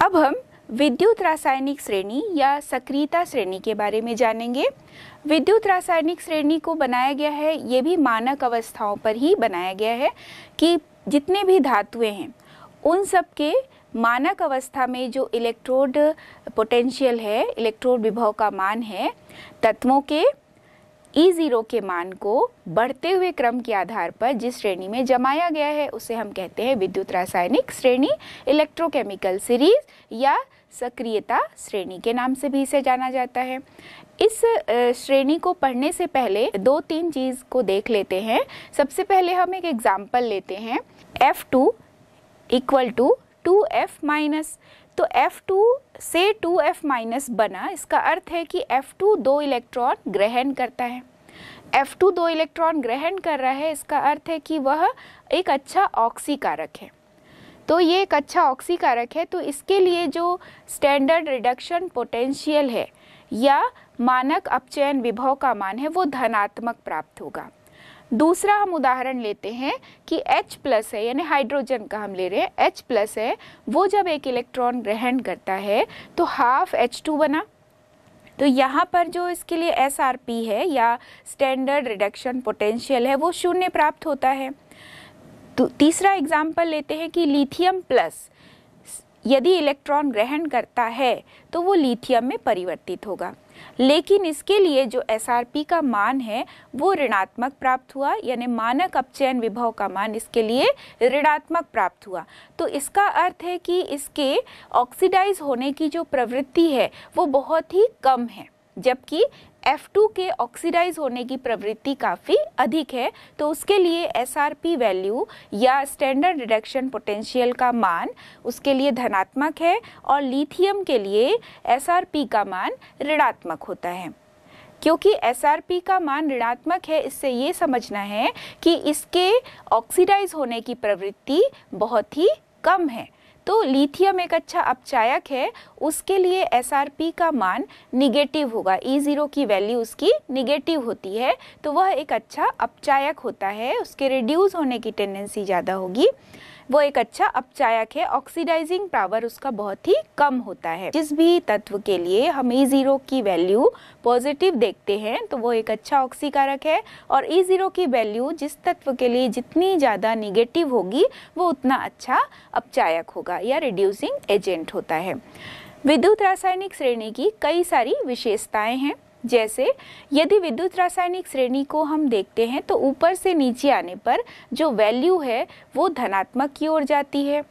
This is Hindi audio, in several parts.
अब हम विद्युत रासायनिक श्रेणी या सक्रियता श्रेणी के बारे में जानेंगे। विद्युत रासायनिक श्रेणी को बनाया गया है, ये भी मानक अवस्थाओं पर ही बनाया गया है कि जितने भी धातुएँ हैं, उन सब के मानक अवस्था में जो इलेक्ट्रोड पोटेंशियल है, इलेक्ट्रोड विभव का मान है, तत्वों के ई ज़ीरो के मान को बढ़ते हुए क्रम के आधार पर जिस श्रेणी में जमाया गया है, उसे हम कहते हैं विद्युत रासायनिक श्रेणी इलेक्ट्रोकेमिकल सीरीज़ या सक्रियता श्रेणी के नाम से भी इसे जाना जाता है। इस श्रेणी को पढ़ने से पहले दो तीन चीज़ को देख लेते हैं। सबसे पहले हम एक एग्ज़ाम्पल लेते हैं। F2 two equal to two F minus तो F2 से 2F माइनस बना। इसका अर्थ है कि F2 दो इलेक्ट्रॉन ग्रहण करता है। F2 दो इलेक्ट्रॉन ग्रहण कर रहा है। इसका अर्थ है कि वह एक अच्छा ऑक्सी कारक है। तो ये एक अच्छा ऑक्सी कारक है। तो इसके लिए जो स्टैंडर्ड रिडक्शन पोटेंशियल है या मानक अपचयन विभव का मान है, वो धनात्मक प्राप्त होगा। दूसरा हम उदाहरण लेते हैं कि H प्लस है, यानी हाइड्रोजन का हम ले रहे हैं। H प्लस है, वो जब एक इलेक्ट्रॉन ग्रहण करता है तो हाफ़ H2 बना। तो यहाँ पर जो इसके लिए SRP है या स्टैंडर्ड रिडक्शन पोटेंशियल है, वो शून्य प्राप्त होता है। तो तीसरा एग्ज़ाम्पल लेते हैं कि लिथियम प्लस यदि इलेक्ट्रॉन ग्रहण करता है तो वो लिथियम में परिवर्तित होगा। लेकिन इसके लिए जो एसआरपी का मान है, वो ऋणात्मक प्राप्त हुआ, यानी मानक अपचयन विभव का मान इसके लिए ऋणात्मक प्राप्त हुआ। तो इसका अर्थ है कि इसके ऑक्सीडाइज होने की जो प्रवृत्ति है, वो बहुत ही कम है, जबकि F2 के ऑक्सीडाइज होने की प्रवृत्ति काफ़ी अधिक है तो उसके लिए SRP वैल्यू या स्टैंडर्ड रिडक्शन पोटेंशियल का मान उसके लिए धनात्मक है और लिथियम के लिए SRP का मान ऋणात्मक होता है। क्योंकि SRP का मान ऋणात्मक है, इससे ये समझना है कि इसके ऑक्सीडाइज होने की प्रवृत्ति बहुत ही कम है। तो लिथियम एक अच्छा अपचायक है, उसके लिए एसआरपी का मान निगेटिव होगा। ई e ज़ीरो की वैल्यू उसकी निगेटिव होती है तो वह एक अच्छा अपचायक होता है, उसके रिड्यूस होने की टेंडेंसी ज़्यादा होगी। वो एक अच्छा अपचायक है। ऑक्सीडाइजिंग पावर उसका बहुत ही कम होता है। जिस भी तत्व के लिए हम ई e ज़ीरो की वैल्यू पॉजिटिव देखते हैं तो वो एक अच्छा ऑक्सीकारक है। और ई e ज़ीरो की वैल्यू जिस तत्व के लिए जितनी ज़्यादा निगेटिव होगी, वो उतना अच्छा अपचायक होगा या रिड्यूसिंग एजेंट होता है। विद्युत रासायनिक श्रेणी की कई सारी विशेषताएँ हैं। जैसे, यदि विद्युत रासायनिक श्रेणी को हम देखते हैं तो ऊपर से नीचे आने पर जो वैल्यू है, वो धनात्मक की ओर जाती है।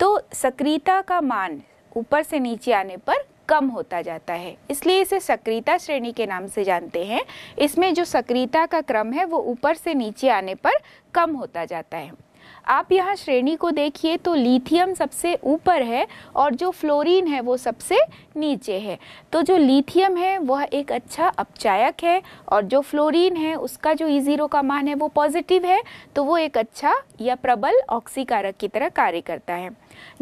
तो सक्रियता का मान ऊपर से नीचे आने पर कम होता जाता है। इसलिए इसे सक्रियता श्रेणी के नाम से जानते हैं। इसमें जो सक्रियता का क्रम है, वो ऊपर से नीचे आने पर कम होता जाता है। आप यहाँ श्रेणी को देखिए तो लिथियम सबसे ऊपर है और जो फ्लोरीन है वो सबसे नीचे है। तो जो लिथियम है, वह एक अच्छा अपचायक है और जो फ्लोरीन है, उसका जो ई ज़ीरो का मान है, वो पॉजिटिव है तो वो एक अच्छा या प्रबल ऑक्सीकारक की तरह कार्य करता है।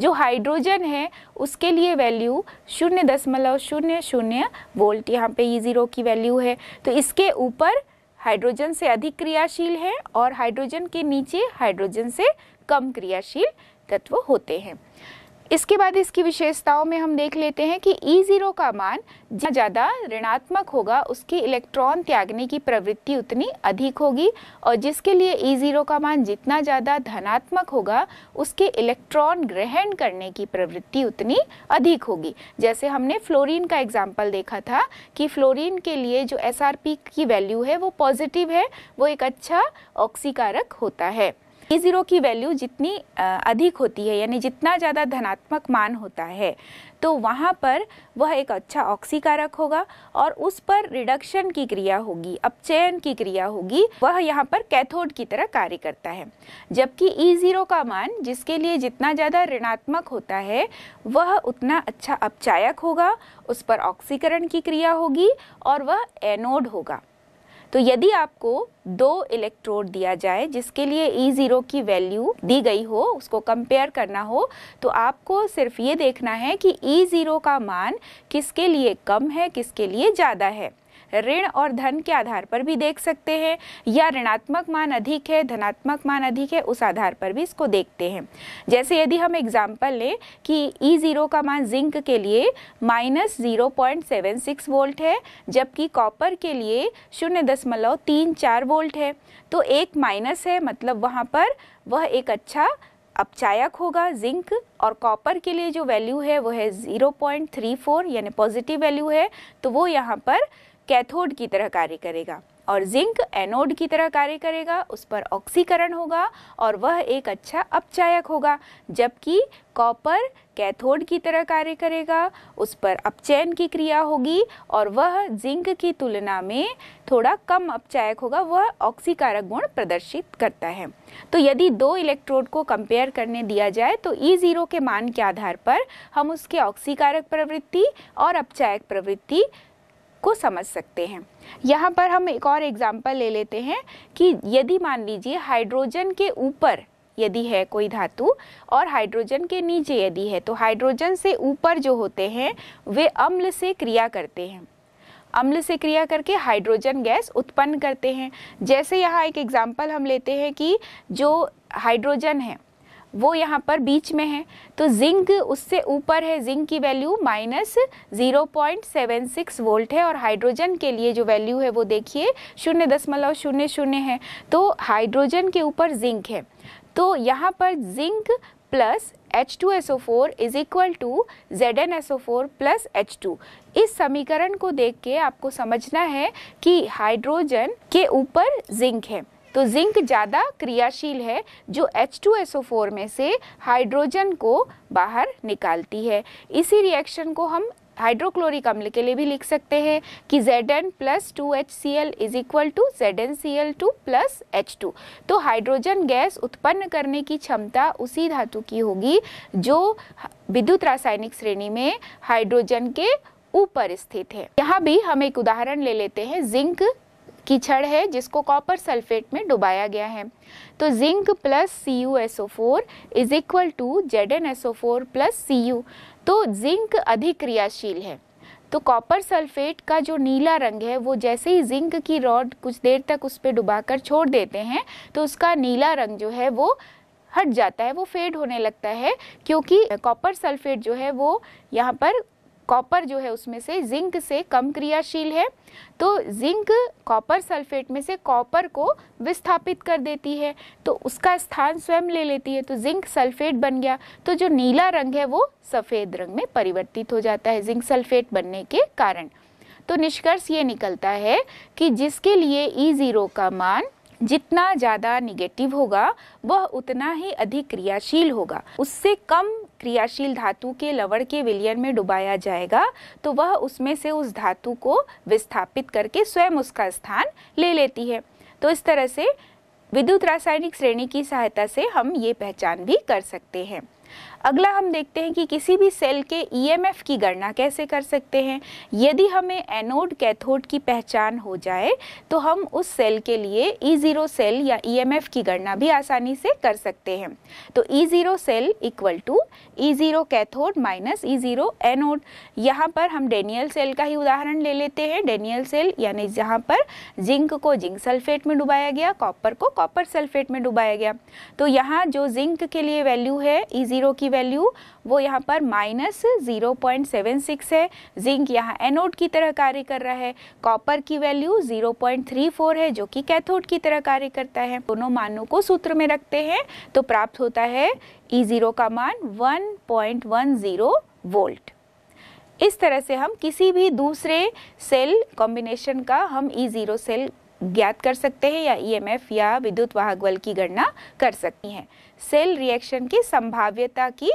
जो हाइड्रोजन है, उसके लिए वैल्यू शून्य दशमलव शून्य शून्य वोल्ट यहाँ पे ई ज़ीरो की वैल्यू है। तो इसके ऊपर हाइड्रोजन से अधिक क्रियाशील है और हाइड्रोजन के नीचे हाइड्रोजन से कम क्रियाशील तत्व होते हैं। इसके बाद इसकी विशेषताओं में हम देख लेते हैं कि ई e ज़ीरो का मान जितना ज़्यादा ऋणात्मक होगा, उसकी इलेक्ट्रॉन त्यागने की प्रवृत्ति उतनी अधिक होगी और जिसके लिए ई e ज़ीरो का मान जितना ज़्यादा धनात्मक होगा, उसके इलेक्ट्रॉन ग्रहण करने की प्रवृत्ति उतनी अधिक होगी। जैसे हमने फ्लोरीन का एग्ज़ाम्पल देखा था कि फ्लोरीन के लिए जो एसआरपी की वैल्यू है, वो पॉजिटिव है, वो एक अच्छा ऑक्सीकारक होता है। ई ज़ीरो की वैल्यू जितनी अधिक होती है, यानी जितना ज़्यादा धनात्मक मान होता है तो वहाँ पर वह एक अच्छा ऑक्सीकारक होगा और उस पर रिडक्शन की क्रिया होगी, अपचयन की क्रिया होगी, वह यहाँ पर कैथोड की तरह कार्य करता है। जबकि ई ज़ीरो का मान जिसके लिए जितना ज़्यादा ऋणात्मक होता है, वह उतना अच्छा अपचायक होगा, उस पर ऑक्सीकरण की क्रिया होगी और वह एनोड होगा। तो यदि आपको दो इलेक्ट्रोड दिया जाए, जिसके लिए ई e ज़ीरो की वैल्यू दी गई हो, उसको कंपेयर करना हो तो आपको सिर्फ़ ये देखना है कि ई e ज़ीरो का मान किसके लिए कम है, किसके लिए ज़्यादा है। ऋण और धन के आधार पर भी देख सकते हैं। या ऋणात्मक मान अधिक है, धनात्मक मान अधिक है, उस आधार पर भी इसको देखते हैं। जैसे यदि हम एग्ज़ाम्पल लें कि ई ज़ीरो का मान जिंक के लिए minus zero point seven six volt है, जबकि कॉपर के लिए शून्य दशमलव तीन चार वोल्ट है तो एक माइनस है मतलब वहाँ पर वह एक अच्छा अपचायक होगा। जिंक और कॉपर के लिए जो वैल्यू है, वो है 0.34 यानी पॉजिटिव वैल्यू है तो वो यहाँ पर कैथोड की तरह कार्य करेगा और जिंक एनोड की तरह कार्य करेगा, उस पर ऑक्सीकरण होगा और वह एक अच्छा अपचायक होगा, जबकि कॉपर कैथोड की तरह कार्य करेगा, उस पर अपचयन की क्रिया होगी और वह जिंक की तुलना में थोड़ा कम अपचायक होगा, वह ऑक्सीकारक गुण प्रदर्शित करता है। तो यदि दो इलेक्ट्रोड को कंपेयर करने दिया जाए तो ई ज़ीरो के मान के आधार पर हम उसके ऑक्सीकारक प्रवृत्ति और अपचायक प्रवृत्ति को समझ सकते हैं। यहाँ पर हम एक और एग्ज़ाम्पल ले लेते हैं कि यदि मान लीजिए हाइड्रोजन के ऊपर यदि है कोई धातु और हाइड्रोजन के नीचे यदि है तो हाइड्रोजन से ऊपर जो होते हैं, वे अम्ल से क्रिया करते हैं। अम्ल से क्रिया करके हाइड्रोजन गैस उत्पन्न करते हैं। जैसे यहाँ एक एग्ज़ाम्पल हम लेते हैं कि जो हाइड्रोजन है वो यहाँ पर बीच में है। तो जिंक उससे ऊपर है, जिंक की value minus zero point seven six volt है और हाइड्रोजन के लिए जो वैल्यू है वो देखिए शून्य दशमलव शून्य शून्य है। तो हाइड्रोजन के ऊपर जिंक है। तो यहाँ पर zinc plus H two S O four is equal to Z N S O four plus H two इस समीकरण को देख के आपको समझना है कि हाइड्रोजन के ऊपर जिंक है। तो जिंक ज़्यादा क्रियाशील है, जो H2SO4 में से हाइड्रोजन को बाहर निकालती है। इसी रिएक्शन को हम हाइड्रोक्लोरिक अम्ल के लिए भी लिख सकते हैं कि Zn plus two H C L is equal to Z N C L two plus H two तो हाइड्रोजन गैस उत्पन्न करने की क्षमता उसी धातु की होगी, जो विद्युत रासायनिक श्रेणी में हाइड्रोजन के ऊपर स्थित है। यहाँ भी हम एक उदाहरण ले लेते हैं, जिंक की छड़ है, जिसको कॉपर सल्फेट में डुबाया गया है। तो zinc plus C U S O four is equal to Z N S O four plus C U तो जिंक अधिक क्रियाशील है। तो कॉपर सल्फेट का जो नीला रंग है, वो जैसे ही जिंक की रॉड कुछ देर तक उस पर डुबाकर छोड़ देते हैं तो उसका नीला रंग जो है, वो हट जाता है, वो फेड होने लगता है, क्योंकि कॉपर सल्फेट जो है, वो यहाँ पर कॉपर जो है उसमें से जिंक से कम क्रियाशील है। तो जिंक कॉपर सल्फेट में से कॉपर को विस्थापित कर देती है। तो उसका स्थान स्वयं ले लेती है। तो जिंक सल्फेट बन गया। तो जो नीला रंग है वो सफ़ेद रंग में परिवर्तित हो जाता है जिंक सल्फेट बनने के कारण। तो निष्कर्ष ये निकलता है कि जिसके लिए ई e ज़ीरो का मान जितना ज़्यादा निगेटिव होगा, वह उतना ही अधिक क्रियाशील होगा। उससे कम क्रियाशील धातु के लवण के विलयन में डुबाया जाएगा तो वह उसमें से उस धातु को विस्थापित करके स्वयं उसका स्थान ले लेती है। तो इस तरह से विद्युत रासायनिक श्रेणी की सहायता से हम ये पहचान भी कर सकते हैं। अगला हम देखते हैं कि किसी भी सेल के ईएमएफ की गणना कैसे कर सकते हैं। यदि हमें एनोड कैथोड की पहचान हो जाए तो हम उस सेल के लिए ई ज़ीरो सेल या ईएमएफ की गणना भी आसानी से कर सकते हैं। तो E zero cell equal to E zero cathode minus E zero anode. यहाँ पर हम डेनियल सेल का ही उदाहरण ले लेते हैं। डेनियल सेल यानी जहाँ पर जिंक को जिंक सल्फेट में डुबाया गया, कॉपर को कॉपर सल्फेट में डुबाया गया। तो यहाँ जो जिंक के लिए वैल्यू है ई ज़ीरो की वैल्यू, वो यहाँ पर minus zero point seven six है। जिंक यहाँ एनोड की तरह कार्य कर रहा है। कॉपर की value zero point three four है, जो कि कैथोड की तरह कार्य करता है। दोनों मानों को सूत्र में रखते हैं तो प्राप्त होता है ई e ज़ीरो का मान one point one zero volt. इस तरह से हम किसी भी दूसरे सेल कॉम्बिनेशन का हम ई e ज़ीरो सेल ज्ञात कर सकते हैं या ईएमएफ e या विद्युत वाहक बल की गणना कर सकती हैं। सेल रिएक्शन की संभाव्यता की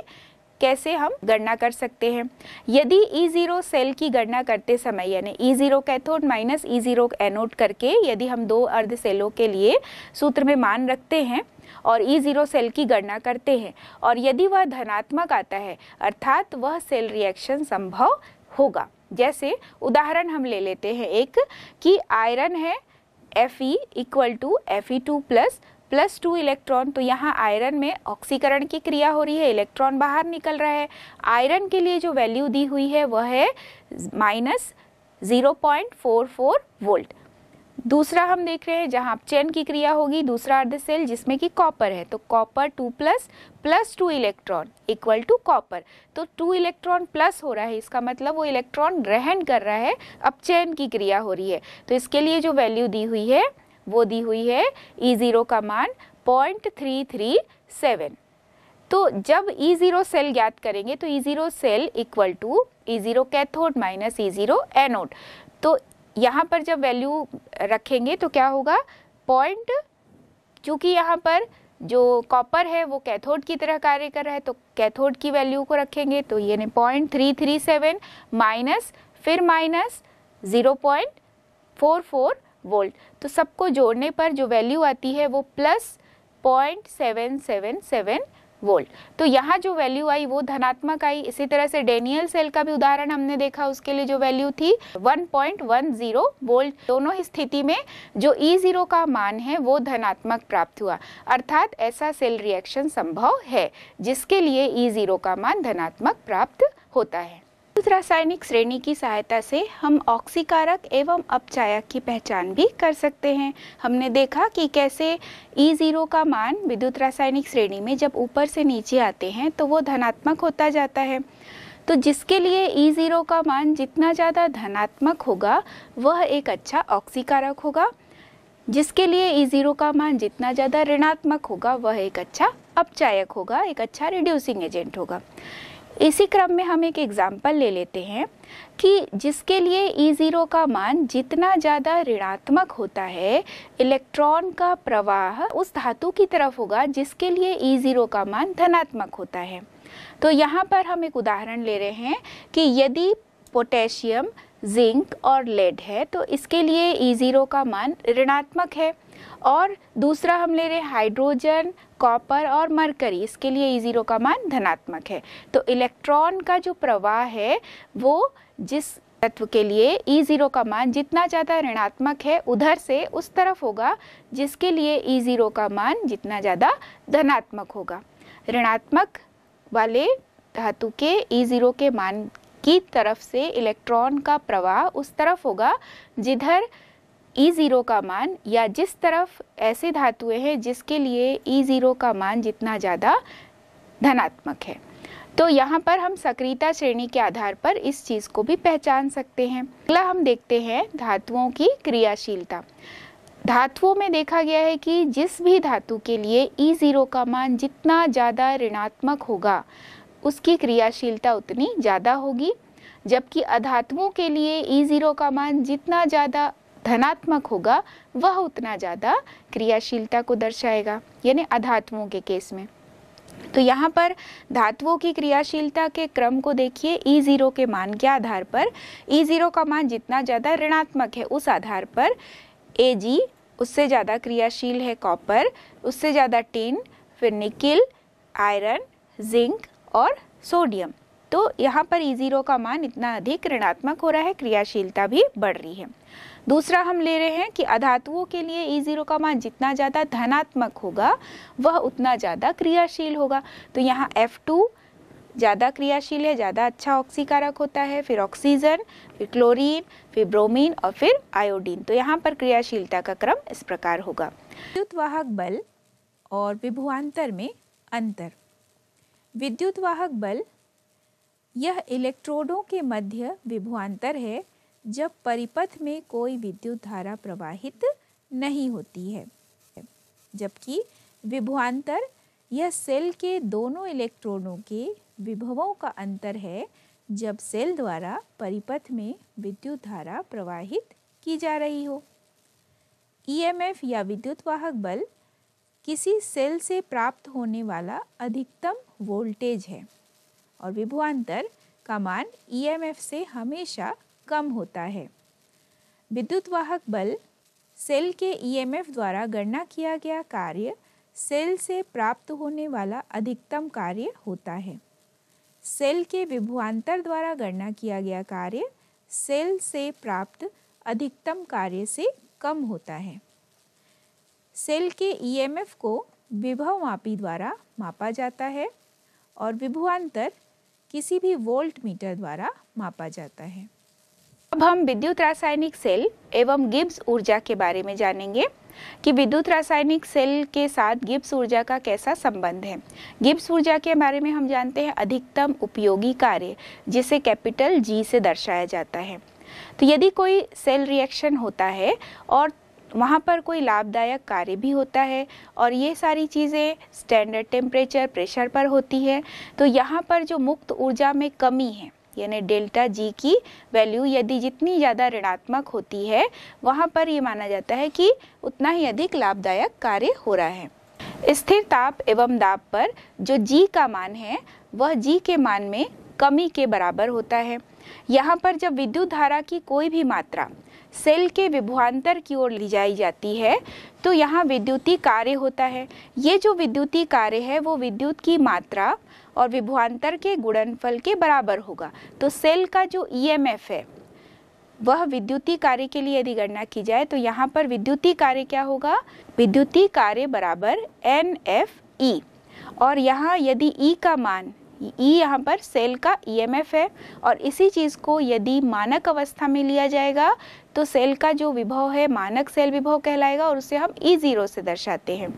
कैसे हम गणना कर सकते हैं। यदि ई e ज़ीरो सेल की गणना करते समय, यानी E zero cathode minus E zero anode करके यदि हम दो अर्ध सेलों के लिए सूत्र में मान रखते हैं और ई e ज़ीरो सेल की गणना करते हैं और यदि वह धनात्मक आता है, अर्थात वह सेल रिएक्शन संभव होगा। जैसे उदाहरण हम ले लेते हैं एक कि आयरन है E equal to F E two plus plus two electron तो यहाँ आयरन में ऑक्सीकरण की क्रिया हो रही है, इलेक्ट्रॉन बाहर निकल रहा है। आयरन के लिए जो वैल्यू दी हुई है, वह है माइनस 0.44 वोल्ट। दूसरा हम देख रहे हैं जहाँ चैन की क्रिया होगी, दूसरा अर्ध सेल, जिसमें कि कॉपर है। तो copper two plus plus two electron equal to copper. तो टू इलेक्ट्रॉन प्लस हो रहा है, इसका मतलब वो इलेक्ट्रॉन ग्रहण कर रहा है, अब चैन की क्रिया हो रही है। तो इसके लिए जो वैल्यू दी हुई है वो दी हुई है ई ज़ीरो का मान पॉइंट थ्री थ्री सेवन तो जब ई ज़ीरो सेल ज्ञात करेंगे तो E zero cell equal to E zero cathode minus E zero anode तो यहाँ पर जब वैल्यू रखेंगे तो क्या होगा? पॉइंट चूँकि यहाँ पर जो कॉपर है वो कैथोड की तरह कार्य कर रहा है तो कैथोड की वैल्यू को रखेंगे तो ये point three three seven minus फिर minus zero point four four volt. तो सबको जोड़ने पर जो वैल्यू आती है वो plus point seven seven seven volt. तो यहाँ जो वैल्यू आई वो धनात्मक आई। इसी तरह से डेनियल सेल का भी उदाहरण हमने देखा, उसके लिए जो वैल्यू थी 1.10 वोल्ट। दोनों ही स्थिति में जो ई e ज़ीरो का मान है वो धनात्मक प्राप्त हुआ। अर्थात ऐसा सेल रिएक्शन संभव है, जिसके लिए ई e ज़ीरो का मान धनात्मक प्राप्त होता है। रासायनिक श्रेणी की सहायता से हम ऑक्सीकारक एवं अपचायक की पहचान भी कर सकते हैं। हमने देखा कि कैसे ई e ज़ीरो का मान विद्युत रासायनिक श्रेणी में जब ऊपर से नीचे आते हैं तो वो धनात्मक होता जाता है। तो जिसके लिए ई e ज़ीरो का मान जितना ज़्यादा धनात्मक होगा, वह एक अच्छा ऑक्सीकारक होगा। जिसके लिए ई e ज़ीरो का मान जितना ज़्यादा ऋणात्मक होगा, वह एक अच्छा अपचायक होगा, एक अच्छा रिड्यूसिंग एजेंट होगा। इसी क्रम में हम एक एग्ज़ाम्पल ले लेते हैं कि जिसके लिए ई e ज़ीरो का मान जितना ज़्यादा ऋणात्मक होता है इलेक्ट्रॉन का प्रवाह उस धातु की तरफ़ होगा जिसके लिए ई e ज़ीरो का मान धनात्मक होता है। तो यहाँ पर हम एक उदाहरण ले रहे हैं कि यदि पोटेशियम, जिंक और लेड है तो इसके लिए ई e ज़ीरो का मान ऋणात्मक है। और दूसरा हम ले रहे हैं हाइड्रोजन कॉपर और मरकरी इसके लिए ई ज़ीरो का मान धनात्मक है। तो इलेक्ट्रॉन का जो प्रवाह है, वो जिस तत्व के लिए ई ज़ीरो का मान जितना ज़्यादा ऋणात्मक है, उधर से उस तरफ़ होगा, जिसके लिए ई ज़ीरो का मान जितना ज़्यादा धनात्मक होगा। ऋणात्मक वाले धातु के ई ज़ीरो के मान की तरफ़ से इलेक्ट्रॉन का प्रवाह उस तरफ़ होगा, जिधर ई ज़ीरो का मान या जिस तरफ़ ऐसे धातुएँ हैं जिसके लिए ई ज़ीरो का मान जितना ज़्यादा धनात्मक है। तो यहाँ पर हम सक्रियता श्रेणी के आधार पर इस चीज़ को भी पहचान सकते हैं। अगला हम देखते हैं धातुओं की क्रियाशीलता। धातुओं में देखा गया है कि जिस भी धातु के लिए ई ज़ीरो का मान जितना ज़्यादा ऋणात्मक होगा, उसकी क्रियाशीलता उतनी ज़्यादा होगी, जबकि अधातुओं के लिए ई ज़ीरो का मान जितना ज़्यादा धनात्मक होगा, वह उतना ज़्यादा क्रियाशीलता को दर्शाएगा, यानी अधातुओं के केस में। तो यहाँ पर धातुओं की क्रियाशीलता के क्रम को देखिए ई ज़ीरो के मान के आधार पर ई ज़ीरो का मान जितना ज़्यादा ऋणात्मक है, उस आधार पर ए जी उससे ज़्यादा क्रियाशील है कॉपर उससे ज़्यादा टिन फिर निकिल आयरन जिंक और सोडियम तो यहाँ पर ई ज़ीरो का मान इतना अधिक ऋणात्मक हो रहा है, क्रियाशीलता भी बढ़ रही है। दूसरा हम ले रहे हैं कि अधातुओं के लिए ई ज़ीरो का मान जितना ज़्यादा धनात्मक होगा, वह उतना ज़्यादा क्रियाशील होगा। तो यहाँ एफ़ टू ज़्यादा क्रियाशील है, ज़्यादा अच्छा ऑक्सीकारक होता है, फिर ऑक्सीजन, फिर क्लोरीन, फिर ब्रोमीन और फिर आयोडीन। तो यहाँ पर क्रियाशीलता का क्रम इस प्रकार होगा। विद्युत वाहक बल और विभुआंतर में अंतर। विद्युत वाहक बल, यह इलेक्ट्रोडों के मध्य विभुआंतर है जब परिपथ में कोई विद्युत धारा प्रवाहित नहीं होती है, जबकि विभवांतर यह सेल के दोनों इलेक्ट्रॉनों के विभवों का अंतर है, जब सेल द्वारा परिपथ में विद्युत धारा प्रवाहित की जा रही हो। ईएमएफ या विद्युत वाहक बल किसी सेल से प्राप्त होने वाला अधिकतम वोल्टेज है, और विभवांतर का मान ईएमएफ से हमेशा कम होता है। विद्युत वाहक बल सेल के ईएमएफ द्वारा गणना किया गया कार्य सेल से प्राप्त होने वाला अधिकतम कार्य होता है। सेल के विभुआंतर द्वारा गणना किया गया कार्य सेल से प्राप्त अधिकतम कार्य से कम होता है। सेल के ईएमएफ को विभव मापी द्वारा मापा जाता है और विभुआंतर किसी भी वोल्ट मीटर द्वारा मापा जाता है। अब हम विद्युत रासायनिक सेल एवं गिब्स ऊर्जा के बारे में जानेंगे कि विद्युत रासायनिक सेल के साथ गिब्स ऊर्जा का कैसा संबंध है। गिब्स ऊर्जा के बारे में हम जानते हैं अधिकतम उपयोगी कार्य, जिसे कैपिटल जी से दर्शाया जाता है। तो यदि कोई सेल रिएक्शन होता है और वहाँ पर कोई लाभदायक कार्य भी होता है और ये सारी चीज़ें स्टैंडर्ड टेम्परेचर प्रेशर पर होती है तो यहाँ पर जो मुक्त ऊर्जा में कमी है यानी डेल्टा जी की वैल्यू यदि जितनी ज़्यादा ऋणात्मक होती है, वहाँ पर ये माना जाता है कि उतना ही अधिक लाभदायक कार्य हो रहा है। स्थिर ताप एवं दाब पर जो जी का मान है, वह जी के मान में कमी के बराबर होता है। यहाँ पर जब विद्युत धारा की कोई भी मात्रा सेल के विभवांतर की ओर ले जाई जाती है तो यहाँ विद्युती कार्य होता है। ये जो विद्युती कार्य है, वो विद्युत की मात्रा और विभवांतर के गुणनफल के बराबर होगा। तो सेल का जो ईएमएफ है, वह विद्युती कार्य के लिए यदि गणना की जाए तो यहाँ पर विद्युती कार्य क्या होगा? विद्युती कार्य बराबर एन एफ़ ई और यहाँ यदि ई का मान ई यहाँ पर सेल का ईएमएफ है और इसी चीज़ को यदि मानक अवस्था में लिया जाएगा तो सेल का जो विभव है, मानक सेल विभव कहलाएगा और उसे हम ई ज़ीरो से दर्शाते हैं।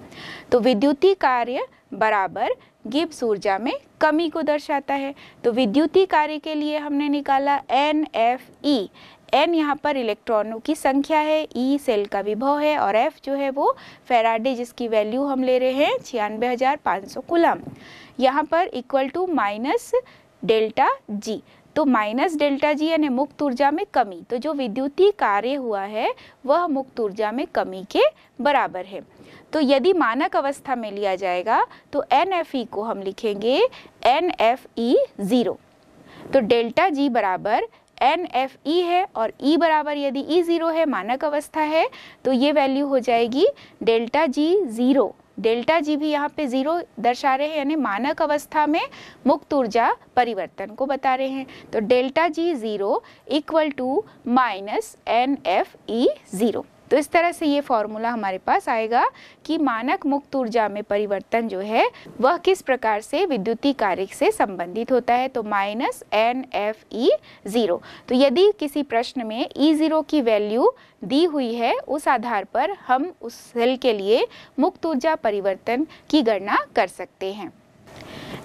तो विद्युती कार्य बराबर गिब्स ऊर्जा में कमी को दर्शाता है। तो विद्युती कार्य के लिए हमने निकाला एन एफ़ ई एन यहाँ पर इलेक्ट्रॉनों की संख्या है ई e सेल का विभव है और एफ़ जो है वो फेराडे जिसकी वैल्यू हम ले रहे हैं, छियानवे हज़ार पाँच सौ कुलम यहाँ पर equal to minus delta G तो माइनस डेल्टा जी यानी मुक्त ऊर्जा में कमी। तो जो विद्युतीय कार्य हुआ है, वह मुक्त ऊर्जा में कमी के बराबर है। तो यदि मानक अवस्था में लिया जाएगा तो एन एफ़ ई को हम लिखेंगे एन एफ़ ई ज़ीरो तो डेल्टा जी बराबर एन एफ़ ई है और ई e बराबर यदि ई e ज़ीरो है, मानक अवस्था है तो ये वैल्यू हो जाएगी delta G zero delta G भी यहाँ पे ज़ीरो दर्शा रहे हैं, यानी मानक अवस्था में मुक्त ऊर्जा परिवर्तन को बता रहे हैं। तो delta G zero equal to minus N F E zero. तो इस तरह से ये फॉर्मूला हमारे पास आएगा कि मानक मुक्त ऊर्जा में परिवर्तन जो है, वह किस प्रकार से विद्युतीय कार्य से संबंधित होता है? तो minus N F E zero तो यदि किसी प्रश्न में ई e ज़ीरो की वैल्यू दी हुई है, उस आधार पर हम उस सेल के लिए मुक्त ऊर्जा परिवर्तन की गणना कर सकते हैं।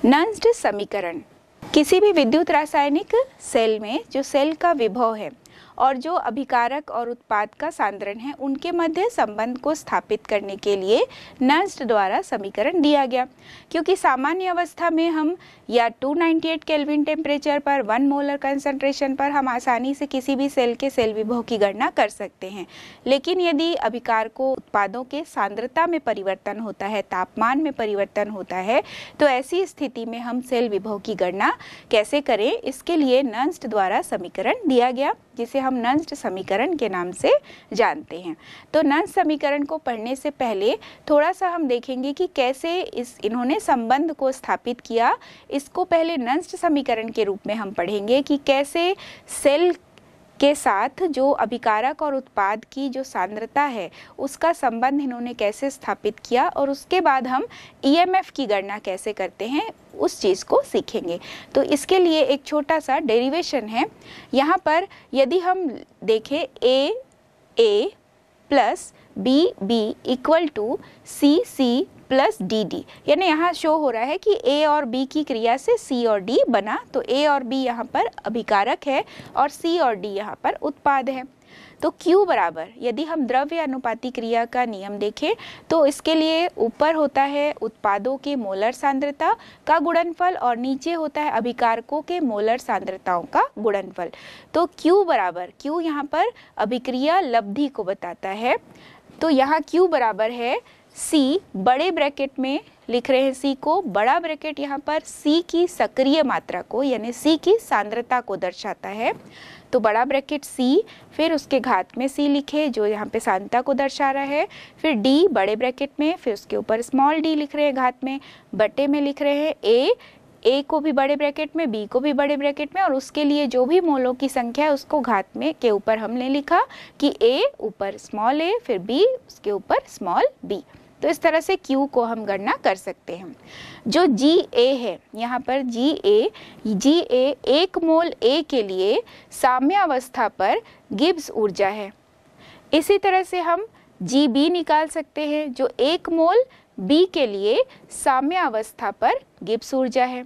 नंस्ट समीकरण. किसी भी विद्युत रासायनिक सेल में जो सेल का विभव है और जो अभिकारक और उत्पाद का सांद्रण है, उनके मध्य संबंध को स्थापित करने के लिए नस्ट द्वारा समीकरण दिया गया। क्योंकि सामान्य अवस्था में हम या 298 केल्विन टेम्परेचर पर वन मोलर कंसंट्रेशन पर हम आसानी से किसी भी सेल के सेल विभव की गणना कर सकते हैं। लेकिन यदि अभिकार को उत्पादों के सांद्रता में परिवर्तन होता है, तापमान में परिवर्तन होता है तो ऐसी स्थिति में हम सेल विभव की गणना कैसे करें, इसके लिए नंस्ट द्वारा समीकरण दिया गया, जिसे हम नंस्ट समीकरण के नाम से जानते हैं। तो नंस्ट समीकरण को पढ़ने से पहले थोड़ा सा हम देखेंगे कि कैसे इस इन्होंने संबंध को स्थापित किया। इसको पहले नंस्ट समीकरण के रूप में हम पढ़ेंगे कि कैसे सेल के साथ जो अभिकारक और उत्पाद की जो सांद्रता है, उसका संबंध इन्होंने कैसे स्थापित किया और उसके बाद हम ईएमएफ की गणना कैसे करते हैं, उस चीज़ को सीखेंगे। तो इसके लिए एक छोटा सा डेरिवेशन है। यहाँ पर यदि हम देखें A A plus B B equal to C C plus D D यानी यहाँ शो हो रहा है कि ए और बी की क्रिया से सी और डी बना तो ए और बी यहाँ पर अभिकारक है और सी और डी यहाँ पर उत्पाद है। तो Q बराबर, यदि हम द्रव्य अनुपाती क्रिया का नियम देखें तो इसके लिए ऊपर होता है उत्पादों के मोलर सांद्रता का गुणनफल और नीचे होता है अभिकारकों के मोलर सांद्रताओं का गुणनफल। तो Q बराबर, Q यहाँ पर अभिक्रिया लब्धि को बताता है। तो यहाँ Q बराबर है C बड़े ब्रैकेट में लिख रहे हैं सी को। बड़ा ब्रैकेट यहाँ पर सी की सक्रिय मात्रा को, यानी सी की सांद्रता को दर्शाता है। तो बड़ा ब्रैकेट सी फिर उसके घात में सी लिखे, जो यहाँ पे सांद्रता को दर्शा रहा है। फिर डी बड़े ब्रैकेट में, फिर उसके ऊपर स्मॉल डी लिख रहे हैं घात में। बटे में लिख रहे हैं ए ए को भी बड़े ब्रैकेट में बी को भी बड़े ब्रैकेट में, और उसके लिए जो भी मोलों की संख्या है, उसको घात में, के ऊपर हमने लिखा कि ए ऊपर स्मॉल ए फिर बी उसके ऊपर स्मॉल बी तो इस तरह से Q को हम गणना कर सकते हैं। जो जी ए है, यहाँ पर जी ए जी ए एक मोल ए के लिए साम्यावस्था पर गिब्स ऊर्जा है। इसी तरह से हम जी बी निकाल सकते हैं, जो एक मोल बी के लिए साम्यावस्था पर गिब्स ऊर्जा है।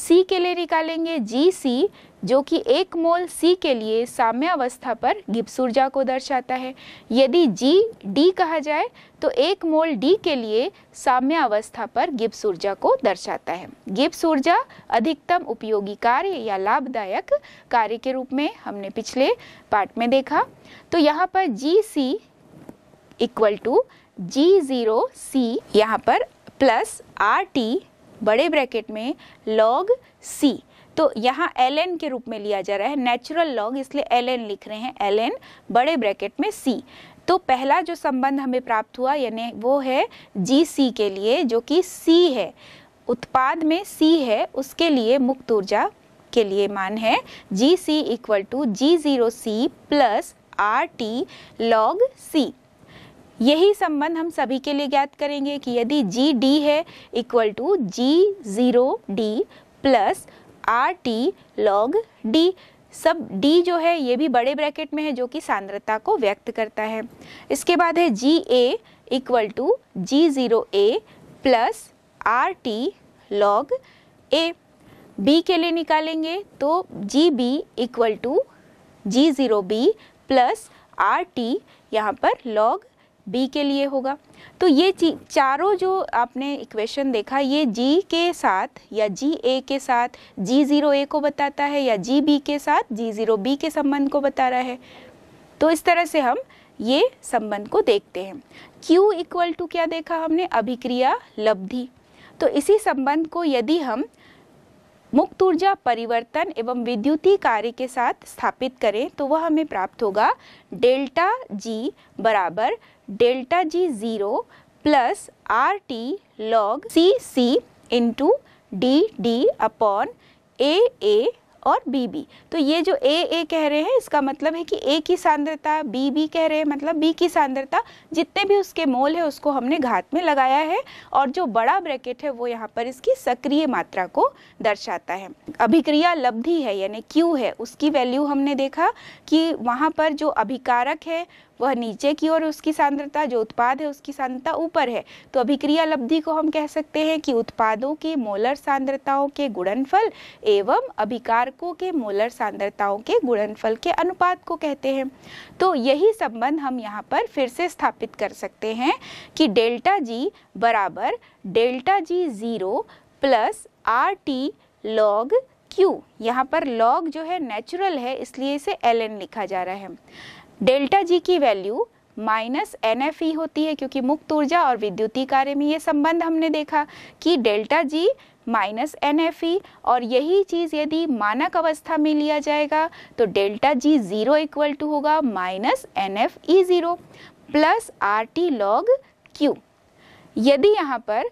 सी के लिए निकालेंगे जी सी जो कि एक मोल सी के लिए साम्य अवस्था पर गिब्स ऊर्जा को दर्शाता है। यदि जी डी कहा जाए तो एक मोल डी के लिए साम्य अवस्था पर गिब्स ऊर्जा को दर्शाता है। गिब्स ऊर्जा अधिकतम उपयोगी कार्य या लाभदायक कार्य के रूप में हमने पिछले पार्ट में देखा। तो यहाँ पर G C equal to G zero C यहाँ पर प्लस आर टी बड़े ब्रैकेट में लॉग सी तो यहाँ एल के रूप में लिया जा रहा है नेचुरल लॉग इसलिए एल लिख रहे हैं एल बड़े ब्रैकेट में सी तो पहला जो संबंध हमें प्राप्त हुआ, यानी वो है जी सी के लिए, जो कि सी है। उत्पाद में सी है, उसके लिए मुक्त ऊर्जा के लिए मान है G C equal to G zero C plus R T log C यही संबंध हम सभी के लिए ज्ञात करेंगे कि यदि जी डी है equal to G zero D plus R T log D सब डी जो है ये भी बड़े ब्रैकेट में है जो कि सांद्रता को व्यक्त करता है। इसके बाद है G A equal to G zero A plus R T log A B के लिए निकालेंगे तो G B equal to G zero B plus R T यहाँ पर लॉग बी के लिए होगा। तो ये चारों जो आपने इक्वेशन देखा, ये जी के साथ या जी ए के साथ जी ज़ीरो ए को बताता है या जी बी के साथ जी ज़ीरो बी के संबंध को बता रहा है। तो इस तरह से हम ये संबंध को देखते हैं। Q इक्वल टू क्या देखा हमने? अभिक्रिया लब्धि। तो इसी संबंध को यदि हम मुक्त ऊर्जा परिवर्तन एवं विद्युतीय कार्य के साथ स्थापित करें तो वह हमें प्राप्त होगा डेल्टा जी बराबर delta G zero plus R T log C C into D D upon A A और बी बी। तो ये जो ए ए कह रहे हैं, इसका मतलब है कि ए की सांद्रता, बी बी कह रहे हैं मतलब बी की सांद्रता, जितने भी उसके मोल है, उसको हमने घात में लगाया है और जो बड़ा ब्रैकेट है, वो यहाँ पर इसकी सक्रिय मात्रा को दर्शाता है। अभिक्रिया लब्धि है, यानी क्यू है, उसकी वैल्यू हमने देखा कि वहाँ पर जो अभिकारक है वह नीचे की ओर उसकी सांद्रता, जो उत्पाद है उसकी सांद्रता ऊपर है। तो अभिक्रिया लब्धि को हम कह सकते हैं कि उत्पादों की मोलर सांद्रताओं के गुणनफल एवं अभिकारकों के मोलर सांद्रताओं के गुणनफल के अनुपात को कहते हैं। तो यही संबंध हम यहाँ पर फिर से स्थापित कर सकते हैं कि डेल्टा जी बराबर delta G zero plus R T log Q. यहाँ पर लॉग जो है नेचुरल है, इसलिए इसे एल लिखा जा रहा है। डेल्टा जी की value minus N F E होती है, क्योंकि मुक्त ऊर्जा और विद्युतीय कार्य में ये संबंध हमने देखा कि delta G minus N F E और यही चीज़ यदि मानक अवस्था में लिया जाएगा तो delta G zero equal to होगा minus N F E zero plus R T log Q. यदि यहाँ पर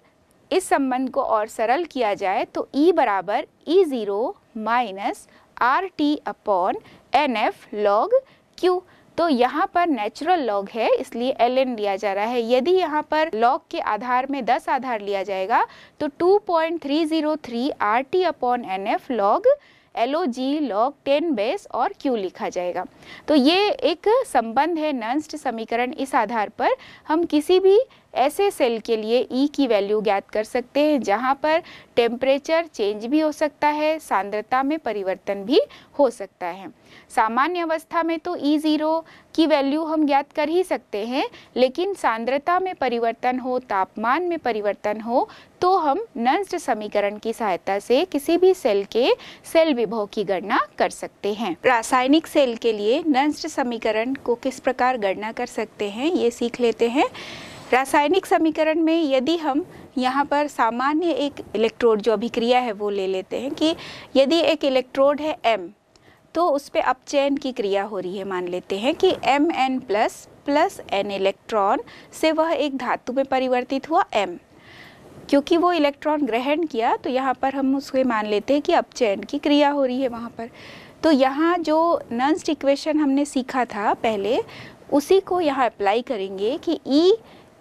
इस संबंध को और सरल किया जाए तो E बराबर E zero minus R T upon N F log Q. तो यहाँ पर नेचुरल लॉग है, इसलिए एल एन लिया जा रहा है। यदि यहाँ पर लॉग के आधार में 10 आधार लिया जाएगा तो 2.303 R T upon N F log L O G log ten base और क्यू लिखा जाएगा। तो ये एक संबंध है नंस्ट समीकरण इस आधार पर। हम किसी भी ऐसे सेल के लिए ई e की वैल्यू ज्ञात कर सकते हैं, जहाँ पर टेम्परेचर चेंज भी हो सकता है, सांद्रता में परिवर्तन भी हो सकता है। सामान्य अवस्था में तो ई e ज़ीरो की वैल्यू हम ज्ञात कर ही सकते हैं, लेकिन सांद्रता में परिवर्तन हो, तापमान में परिवर्तन हो तो हम नंस्ट समीकरण की सहायता से किसी भी सेल के सेल विभव की गणना कर सकते हैं। रासायनिक सेल के लिए नंस्ट समीकरण को किस प्रकार गणना कर सकते हैं, ये सीख लेते हैं। रासायनिक समीकरण में यदि हम यहाँ पर सामान्य एक इलेक्ट्रोड जो अभिक्रिया है वो ले लेते हैं कि यदि एक इलेक्ट्रोड है एम तो उस पर अपचयन की क्रिया हो रही है, मान लेते हैं कि M N plus plus N electron से वह एक धातु में परिवर्तित हुआ एम क्योंकि वो इलेक्ट्रॉन ग्रहण किया तो यहाँ पर हम उसको मान लेते हैं कि अपचयन की क्रिया हो रही है वहाँ पर। तो यहाँ जो नंस्ट इक्वेशन हमने सीखा था पहले, उसी को यहाँ अप्लाई करेंगे कि E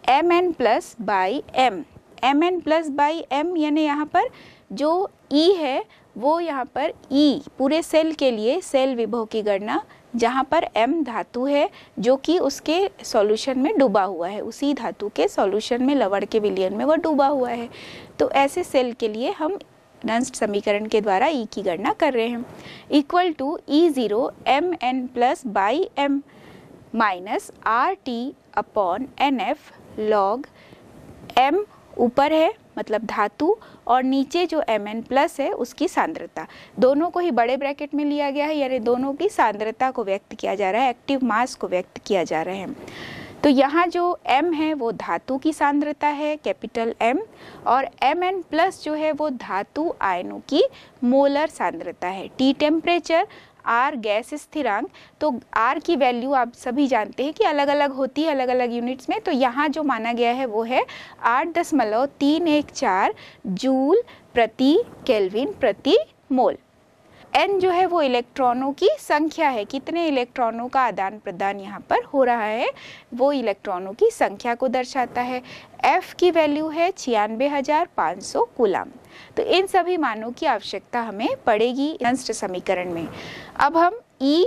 M N plus by M M N plus by M यानी यहाँ पर जो ई e है वो यहाँ पर ई e, पूरे सेल के लिए सेल विभव की गणना जहाँ पर एम धातु है जो कि उसके सॉल्यूशन में डूबा हुआ है। उसी धातु के सॉल्यूशन में लवड़ के विलियन में वो डूबा हुआ है। तो ऐसे सेल के लिए हम नंस्ट समीकरण के द्वारा ई e की गणना कर रहे हैं। Equal to E zero M N plus by M minus R T upon N F log M ऊपर है मतलब धातु, और नीचे जो एम एन प्लस है, उसकी सांद्रता। दोनों को ही बड़े ब्रैकेट में लिया गया है, यानी दोनों की सांद्रता को व्यक्त किया जा रहा है एक्टिव मास को व्यक्त किया जा रहा है। तो यहाँ जो m है, वो धातु की सांद्रता है कैपिटल M, और एन प्लस जो है, वो धातु आयनों की मोलर सांद्रता है। टी टेम्परेचर आर गैस स्थिरांक तो आर की वैल्यू आप सभी जानते हैं कि अलग अलग होती है अलग अलग यूनिट्स में तो यहाँ जो माना गया है वो है आठ दशमलव तीन एक चार जूल प्रति केल्विन प्रति मोल। एन जो है वो इलेक्ट्रॉनों की संख्या है। कितने इलेक्ट्रॉनों का आदान प्रदान यहाँ पर हो रहा है, वो इलेक्ट्रॉनों की संख्या को दर्शाता है। एफ़ की वैल्यू है छियानवे हज़ार पाँच सौ गुलाम तो इन सभी मानों की आवश्यकता हमें पड़ेगी नंस्ट समीकरण में। अब हम E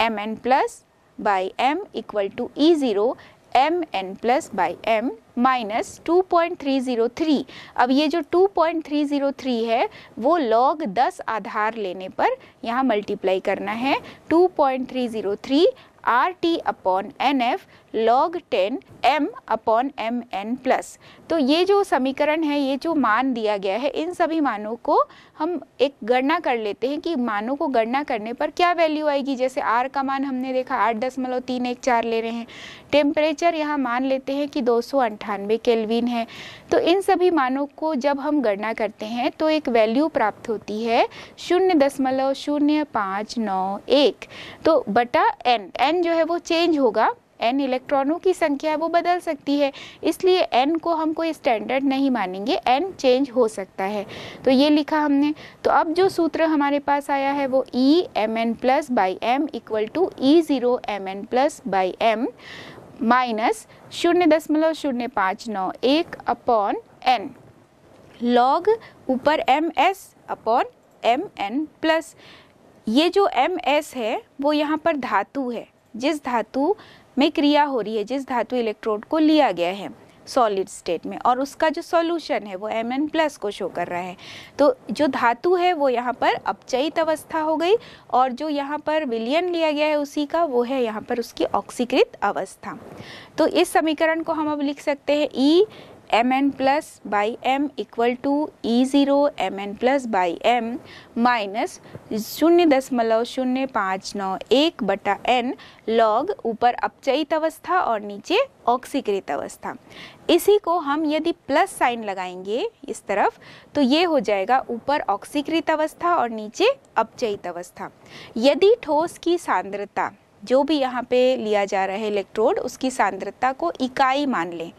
M N plus by M equal to E zero M N plus by M minus two point three zero three. अब ये जो two point three zero three है, वो लॉग दस आधार लेने पर यहाँ मल्टीप्लाई करना है। Two point three zero three R T upon N F log ten M upon M N plus तो ये जो समीकरण है, ये जो मान दिया गया है, इन सभी मानों को हम एक गणना कर लेते हैं कि मानों को गणना करने पर क्या वैल्यू आएगी। जैसे आर का मान हमने देखा, आठ दशमलव तीन एक चार ले रहे हैं। टेम्परेचर यहाँ मान लेते हैं कि दो सौ अंठानवे केल्विन है। तो इन सभी मानों को जब हम गणना करते हैं तो एक वैल्यू प्राप्त होती है शून्य दशमलव शून्य पाँच नौ एक। तो बटा एन एन जो है वो चेंज होगा। एन इलेक्ट्रॉनों की संख्या है वो बदल सकती है। इसलिए एन को हम कोई स्टैंडर्ड नहीं मानेंगे। एन चेंज हो सकता है। तो ये लिखा हमने। तो अब जो सूत्र हमारे पास आया है वो E M N plus by M equal to E zero M N plus by M minus शून्य दशमलव शून्य पाँच नौ एक अपॉन एन लॉग ऊपर M S upon M N plus ये जो एम एस है, वो यहाँ पर धातु है। जिस धातु में क्रिया हो रही है, जिस धातु इलेक्ट्रोड को लिया गया है सॉलिड स्टेट में। और उसका जो सॉल्यूशन है, वो एम एन प्लस को शो कर रहा है। तो जो धातु है, वो यहाँ पर अपचयित अवस्था हो गई और जो यहाँ पर विलियन लिया गया है, उसी का वो है यहाँ पर उसकी ऑक्सीकृत अवस्था। तो इस समीकरण को हम अब लिख सकते हैं E e M N plus by M equal to E zero M N plus by M minus शून्य दशमलव शून्य पाँच नौ एक बटा एन लॉग ऊपर अपचयित अवस्था और नीचे ऑक्सीकृत अवस्था। इसी को हम यदि प्लस साइन लगाएँगे इस तरफ़ तो ये हो जाएगा ऊपर ऑक्सीकृत अवस्था और नीचे अपचयित अवस्था। यदि ठोस की सांद्रता, जो भी यहाँ पे लिया जा रहा है इलेक्ट्रोड उसकी सांद्रता को इकाई मान लें।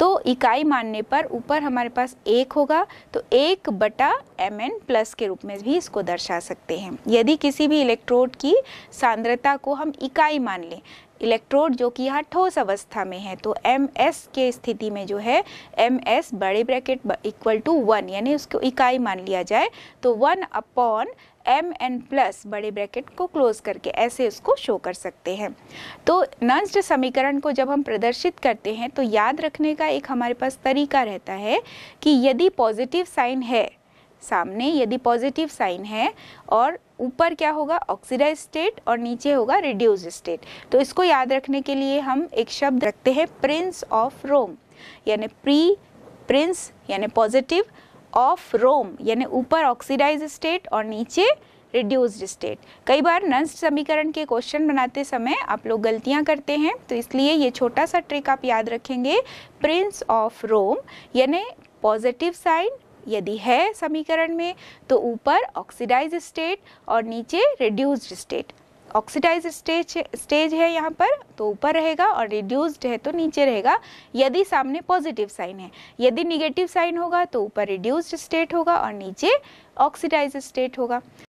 तो इकाई मानने पर ऊपर हमारे पास एक होगा तो एक बटा एम एन प्लस के रूप में भी इसको दर्शा सकते हैं। यदि किसी भी इलेक्ट्रोड की सांद्रता को हम इकाई मान लें इलेक्ट्रोड जो कि यहाँ ठोस अवस्था में है तो एम एस के स्थिति में जो है एम एस बड़े ब्रैकेट इक्वल टू वन यानी उसको इकाई मान लिया जाए तो one upon M N plus बड़े ब्रैकेट को क्लोज करके ऐसे उसको शो कर सकते हैं। तो नंस्ट समीकरण को जब हम प्रदर्शित करते हैं तो याद रखने का एक हमारे पास तरीका रहता है कि यदि पॉजिटिव साइन है सामने, यदि पॉजिटिव साइन है और ऊपर क्या होगा? ऑक्सीडाइज स्टेट और नीचे होगा रिड्यूस स्टेट तो इसको याद रखने के लिए हम एक शब्द रखते हैं प्रिंस ऑफ़ रोम यानी प्री प्रिंस यानी पॉजिटिव ऑफ़ रोम यानी ऊपर ऑक्सीडाइज स्टेट और नीचे रिड्यूस्ड स्टेट कई बार नंस्ट समीकरण के क्वेश्चन बनाते समय आप लोग गलतियाँ करते हैं तो इसलिए ये छोटा सा ट्रिक आप याद रखेंगे. प्रिंस ऑफ़ रोम यानी पॉजिटिव साइन यदि है समीकरण में तो ऊपर ऑक्सीडाइज स्टेट और नीचे reduced state oxidise stage stage है यहाँ पर तो ऊपर रहेगा और रिड्यूस्ड है तो नीचे रहेगा। यदि सामने पॉजिटिव साइन है, यदि निगेटिव साइन होगा तो ऊपर रिड्यूस्ड स्टेट होगा और नीचे ऑक्सीडाइज स्टेट होगा।